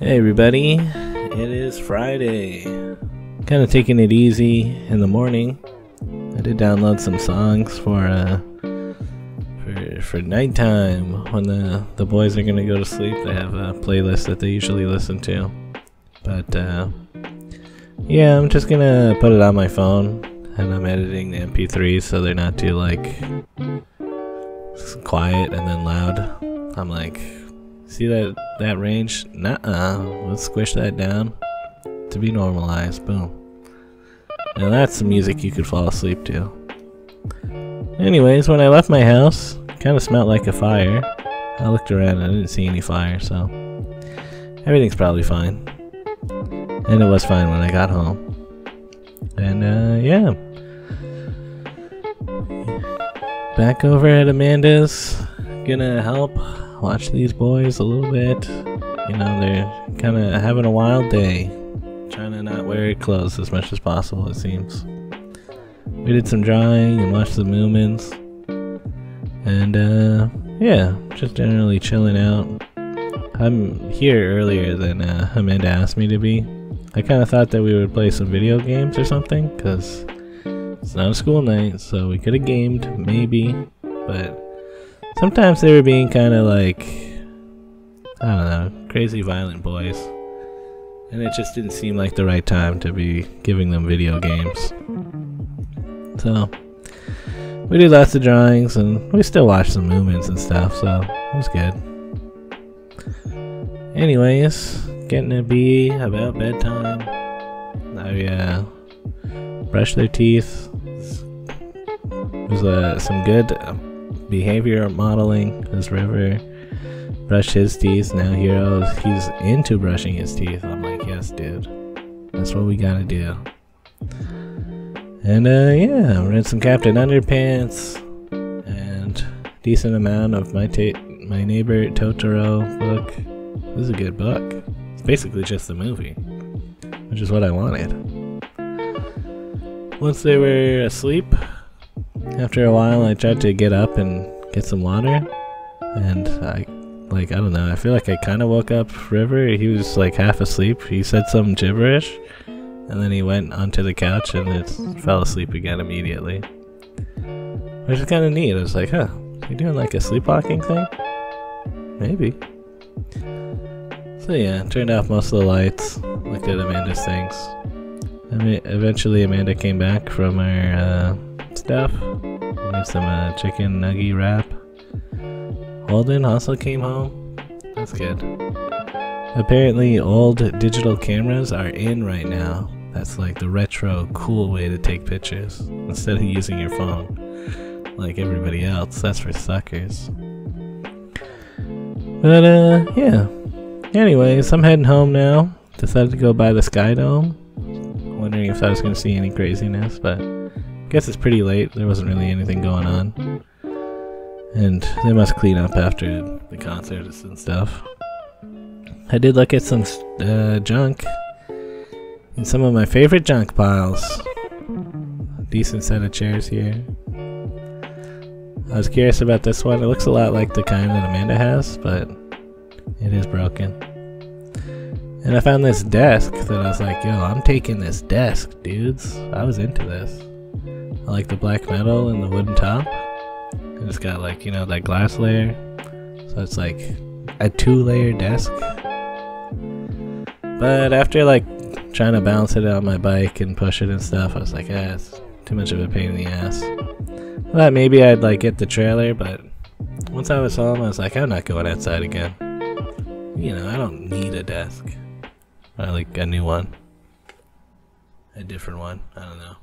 Hey everybody, it is Friday. Kind of taking it easy in the morning. I did download some songs for uh for for nighttime when the the boys are gonna go to sleep. They have a playlist that they usually listen to. But uh, yeah, I'm just gonna put it on my phone, and I'm editing the MP3s so they're not too like quiet and then loud. I'm like, see that that range? Nuh-uh. Let's squish that down to be normalized. Boom. Now that's the music you could fall asleep to. Anyways, when I left my house, kind of smelled like a fire. I looked around and I didn't see any fire, so everything's probably fine. And it was fine when I got home. And uh, yeah. Back over at Amanda's, gonna help watch these boys a little bit. You know, they're kind of having a wild day, trying to not wear clothes as much as possible, it seems. We did some drawing and watched the Moomins. And uh, yeah, just generally chilling out. I'm here earlier than uh, Amanda asked me to be. I kind of thought that we would play some video games or something, because it's not a school night, so we could have gamed, maybe. But sometimes they were being kind of like, I don't know, crazy violent boys. And it just didn't seem like the right time to be giving them video games. So, we did lots of drawings and we still watched some Moomins and stuff, so it was good. Anyways, getting to be about bedtime. I uh, brushed their teeth. It was uh, some good behavior modeling. This River brushed his teeth. Now Hero, he's into brushing his teeth. I'm like, yes, dude. That's what we gotta do. And uh, yeah, read some Captain Underpants and decent amount of my ta- my neighbor Totoro book. This is a good book. It's basically just a movie, which is what I wanted. Once they were asleep, after a while, I tried to get up and get some water, and I, like, I don't know. I feel like I kind of woke up River. He was like half asleep. He said some gibberish, and then he went onto the couch and it fell asleep again immediately. Which is kind of neat. I was like, huh, you doing like a sleepwalking thing? Maybe. So yeah, turned off most of the lights, looked at Amanda's things. Mean, eventually Amanda came back from her uh, stuff, made some uh, chicken nugget wrap. Holden also came home. That's good. Apparently, old digital cameras are in right now. That's like the retro, cool way to take pictures instead of using your phone like everybody else. That's for suckers. But uh, yeah. Anyways, I'm heading home now. Decided to go by the Sky Dome. Wondering if I was to see any craziness, but guess it's pretty late. There wasn't really anything going on. And they must clean up after the concerts and stuff. I did look at some uh, junk in some of my favorite junk piles. Decent set of chairs here. I was curious about this one. It looks a lot like the kind that Amanda has, but it is broken. And I found this desk that I was like, yo, I'm taking this desk, dudes. I was into this. I like the black metal and the wooden top. It's got like, you know, that glass layer. So it's like a two layer desk. But after like trying to balance it on my bike and push it and stuff, I was like, ah, it's too much of a pain in the ass. I thought maybe I'd like get the trailer, but once I was home, I was like, I'm not going outside again. You know, I don't need a desk. I like a new one. A different one. I don't know.